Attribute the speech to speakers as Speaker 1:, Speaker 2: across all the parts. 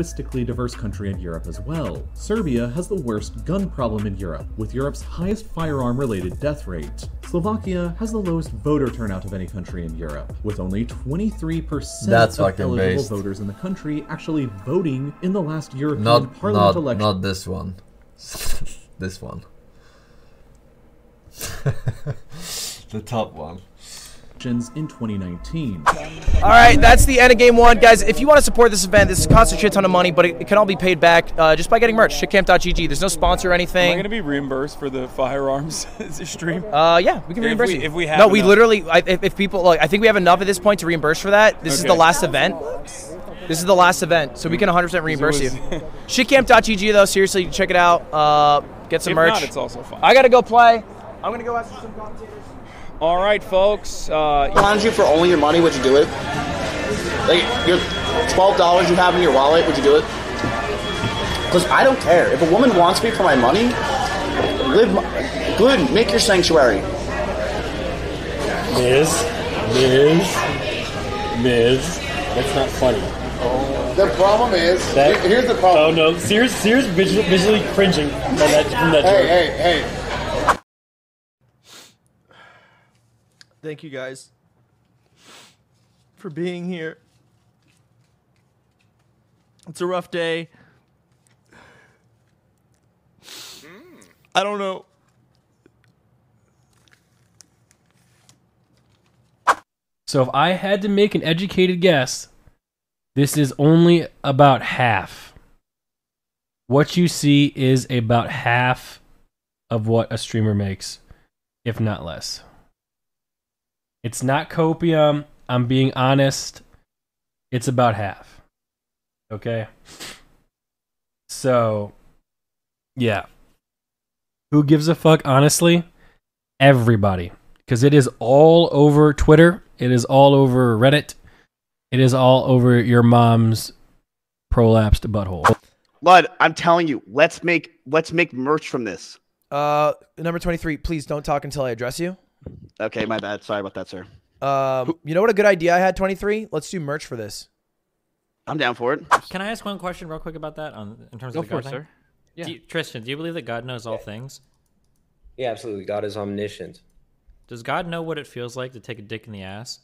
Speaker 1: linguistically diverse country in Europe as well. Serbia has the worst gun problem in Europe, with Europe's highest firearm related death rate. Slovakia has the lowest voter turnout of any country in Europe, with only 23%
Speaker 2: That's
Speaker 1: of eligible
Speaker 2: based.
Speaker 1: voters in the country actually voting in the last European
Speaker 2: Not
Speaker 1: Parliament
Speaker 2: not
Speaker 1: election.
Speaker 2: not this one. this one. the top one.
Speaker 1: Elections in 2019.
Speaker 3: All right, that's the end of game one, guys. If you want to support this event, this costs a shit ton of money, but it, it can all be paid back uh, just by getting merch. Shitcamp.gg. There's no sponsor or
Speaker 4: Am I
Speaker 3: anything.
Speaker 4: going to be reimbursed for the firearms stream?
Speaker 3: Uh, yeah, we can
Speaker 4: If
Speaker 3: reimburse
Speaker 4: we-
Speaker 3: you.
Speaker 4: if we have
Speaker 3: no, we literally. I, if, if people like, I think we have enough at this point to reimburse for that. This is the last event. This is the last event, so we can 100% reimburse
Speaker 4: was-
Speaker 3: you. Shitcamp.gg though, seriously, check it out. Uh, get some
Speaker 4: If
Speaker 3: merch.
Speaker 4: not, it's also fun.
Speaker 3: I gotta go play. I'm gonna go after some commentators.
Speaker 4: All right, folks. Uh,
Speaker 5: challenge you for only your money, would you do it? Like your twelve dollars you have in your wallet, would you do it? Because I don't care. If a woman wants me for my money, live. My, good, make your sanctuary.
Speaker 6: Miz, Miz, Miz. That's not funny.
Speaker 5: The problem is,
Speaker 6: That,
Speaker 5: here's the problem.
Speaker 6: Oh no, Cyr's, Cyr's visually, visually cringing from that, from that joke.
Speaker 5: hey, hey.
Speaker 3: Thank you guys for being here. It's a rough day. I don't know.
Speaker 7: So if I had to make an educated guess, this is only about half. What you see is about half of what a streamer makes, if not less. It's not copium. I'm being honest. It's about half. Okay? So, yeah. Who gives a fuck, honestly? Everybody. Because it is all over Twitter. It is all over Reddit. It is all over your mom's prolapsed butthole.
Speaker 8: Lud, I'm telling you, let's make let's make merch from this.
Speaker 3: Uh, number 23, please don't talk until I address you.
Speaker 8: Okay, my bad. Sorry about that, sir.
Speaker 3: Um, you know what a good idea I had, 23? Let's do merch for this.
Speaker 8: I'm down for it.
Speaker 9: Can I ask one question real quick about that on in terms
Speaker 10: Go
Speaker 9: of the
Speaker 10: for
Speaker 9: God
Speaker 10: it,
Speaker 9: thing?
Speaker 10: sir. Yeah.
Speaker 9: Do you- Tristan, do you believe that God knows all things?
Speaker 10: Yeah, absolutely. God is omniscient.
Speaker 9: Does God know what it feels like to take a dick in the ass?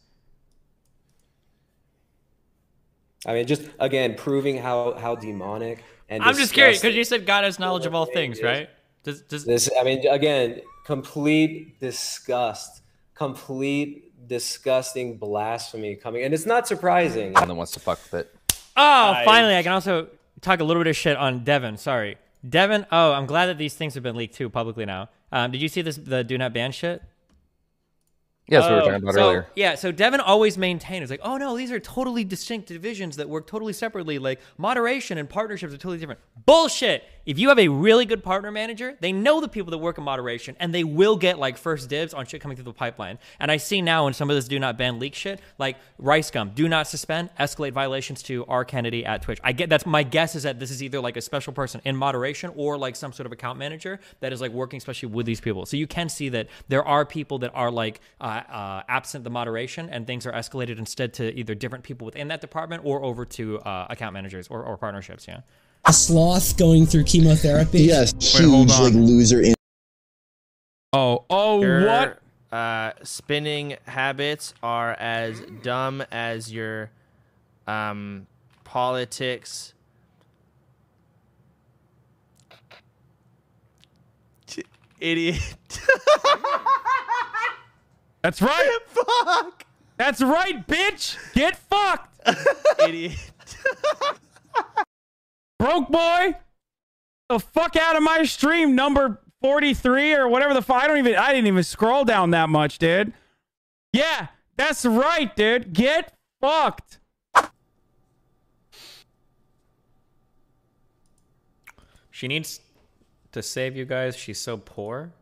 Speaker 10: I mean, just again proving how how demonic and
Speaker 9: I'm just curious because you said God has knowledge of all things, right? Does does
Speaker 10: This, I mean, again, complete disgust, complete disgusting blasphemy coming, and it's not surprising.
Speaker 11: And then wants to fuck with it.
Speaker 9: Oh, finally, I can also talk a little bit of shit on Devin. Sorry, Devin. Oh, I'm glad that these things have been leaked too publicly now. Um, did you see this? The do not ban shit.
Speaker 11: Yes, we were
Speaker 9: Oh,
Speaker 11: talking about
Speaker 9: so,
Speaker 11: earlier.
Speaker 9: Yeah, so Devin always maintained it's like, oh no, these are totally distinct divisions that work totally separately. Like moderation and partnerships are totally different. Bullshit. If you have a really good partner manager, they know the people that work in moderation and they will get like first dibs on shit coming through the pipeline. And I see now in some of this do not ban leak shit, like RiceGum, do not suspend, escalate violations to R Kennedy at Twitch. I get that's my guess is that this is either like a special person in moderation or like some sort of account manager that is like working especially with these people. So you can see that there are people that are like uh, uh, absent the moderation and things are escalated instead to either different people within that department or over to uh, account managers or, or partnerships. Yeah.
Speaker 12: A sloth going through chemotherapy.
Speaker 13: Yes, huge like loser in.
Speaker 14: Oh, oh,
Speaker 15: Your,
Speaker 14: what?
Speaker 15: Uh, spinning habits are as dumb as your um, politics. Idiot.
Speaker 14: That's right.
Speaker 15: Fuck.
Speaker 14: That's right, bitch. Get fucked.
Speaker 15: Idiot.
Speaker 14: Broke boy. The fuck out of my stream number 43 or whatever the fuck. I don't even I didn't even scroll down that much, dude. Yeah, that's right, dude. Get fucked.
Speaker 9: She needs to save you guys. She's so poor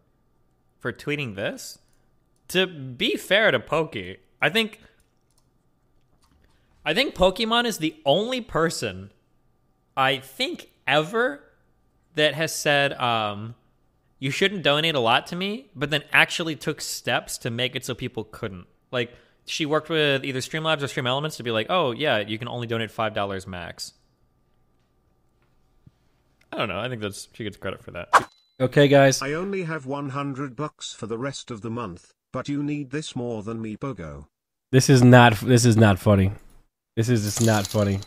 Speaker 9: for tweeting this. To be fair to Pokey, I think I think Pokimane is the only person I think ever that has said um you shouldn't donate a lot to me, but then actually took steps to make it so people couldn't. Like she worked with either Streamlabs or Stream Elements to be like, "Oh, yeah, you can only donate $5 max."
Speaker 16: I don't know. I think that's she gets credit for that.
Speaker 7: Okay, guys.
Speaker 17: I only have 100 bucks for the rest of the month, but you need this more than me, Bogo.
Speaker 7: This is not. This is not funny. This is just not funny.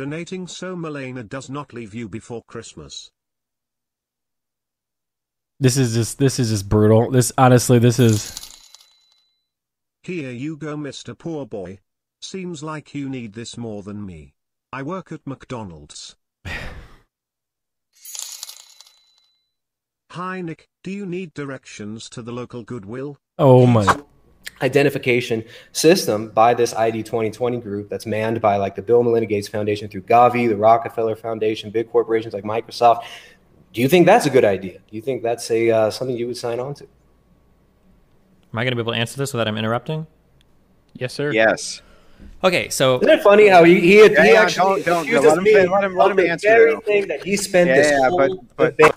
Speaker 17: Donating so Malena does not leave you before Christmas.
Speaker 7: This is just. This is just brutal. This honestly. This is.
Speaker 17: Here you go, Mr. Poor Boy. Seems like you need this more than me. I work at McDonald's. Hi, Nick. Do you need directions to the local Goodwill?
Speaker 7: Oh my.
Speaker 10: Identification system by this ID 2020 group that's manned by like the Bill and Melinda Gates Foundation through Gavi, the Rockefeller Foundation, big corporations like Microsoft. Do you think that's a good idea? Do you think that's a uh, something you would sign on to?
Speaker 16: Am I going to be able to answer this without I'm interrupting?
Speaker 18: Yes, sir.
Speaker 8: Yes.
Speaker 9: Okay, so
Speaker 10: Isn't it funny how he he,
Speaker 8: Yeah,
Speaker 10: he
Speaker 8: yeah,
Speaker 10: actually
Speaker 8: don't- don't-
Speaker 10: accuses
Speaker 8: let him
Speaker 10: me
Speaker 8: let him- let
Speaker 10: of
Speaker 8: him
Speaker 10: the
Speaker 8: answer,
Speaker 10: very thing that he spent
Speaker 8: Yeah,
Speaker 10: this
Speaker 8: yeah,
Speaker 10: whole
Speaker 8: but- but-
Speaker 10: debate-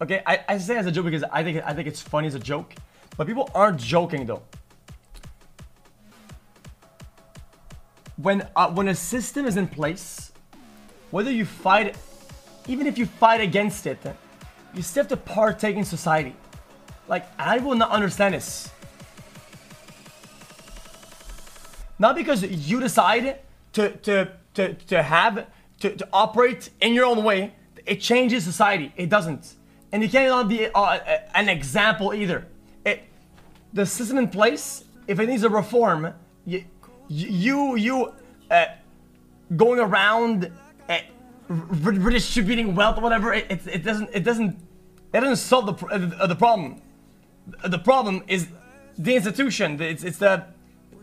Speaker 3: Okay, I, I say as a joke because I think I think it's funny as a joke, but people aren't joking though. When uh, when a system is in place, whether you fight, even if you fight against it, you still have to partake in society. Like I will not understand this. Not because you decide to to to, to have to, to operate in your own way, it changes society. It doesn't, and you cannot be uh, an example either. It, the system in place, if it needs a reform, you you you uh, going around uh, redistributing wealth or whatever, it, it, it doesn't it doesn't it doesn't solve the pr- uh, the problem. The problem is the institution. It's it's the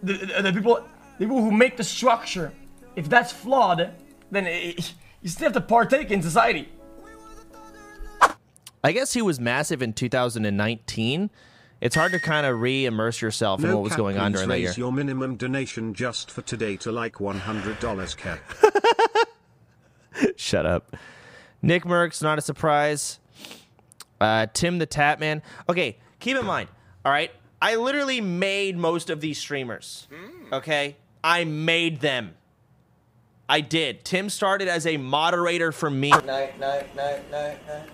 Speaker 3: the, the people the people who make the structure. If that's flawed, then it, you still have to partake in society.
Speaker 15: I guess he was massive in 2019. It's hard to kind of re-immerse yourself in what was going on
Speaker 17: please
Speaker 15: during that year.
Speaker 17: raise your minimum donation just for today to like $100 cap.
Speaker 15: Shut up. NICKMERCS, not a surprise. Uh, Tim the Tatman. Okay, keep in mind, all right, I literally made most of these streamers. Okay? I made them. I did. Tim started as a moderator for me.
Speaker 10: Night, night, night, night, night.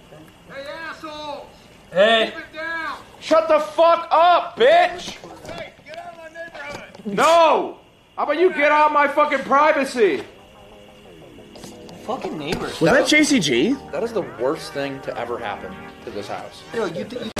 Speaker 19: Hey, assholes!
Speaker 4: Hey.
Speaker 19: Keep it down!
Speaker 4: Shut the fuck up, bitch!
Speaker 19: Hey, get out of my neighborhood!
Speaker 4: No! How about you get out of my fucking privacy?
Speaker 5: Fucking neighbors. Was that JCG?
Speaker 20: That is the worst thing to ever happen to this house.
Speaker 5: You know, you, th- you